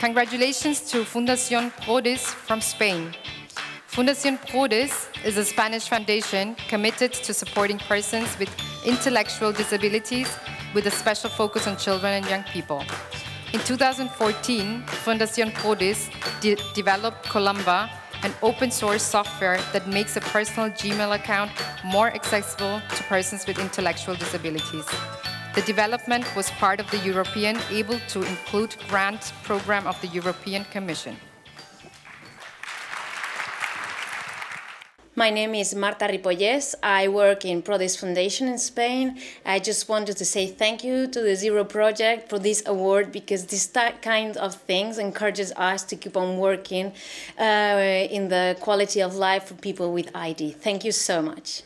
Congratulations to Fundación Prodis from Spain. Fundación Prodis is a Spanish foundation committed to supporting persons with intellectual disabilities with a special focus on children and young people. In 2014, Fundación Prodis de developed Kolumba, an open source software that makes a personal Gmail account more accessible to persons with intellectual disabilities. The development was part of the European Able to Include grant program of the European Commission. My name is Marta Ripolles. I work in Prodis Foundation in Spain. I just wanted to say thank you to the Zero Project for this award because this kind of things encourages us to keep on working uh, in the quality of life for people with ID. Thank you so much.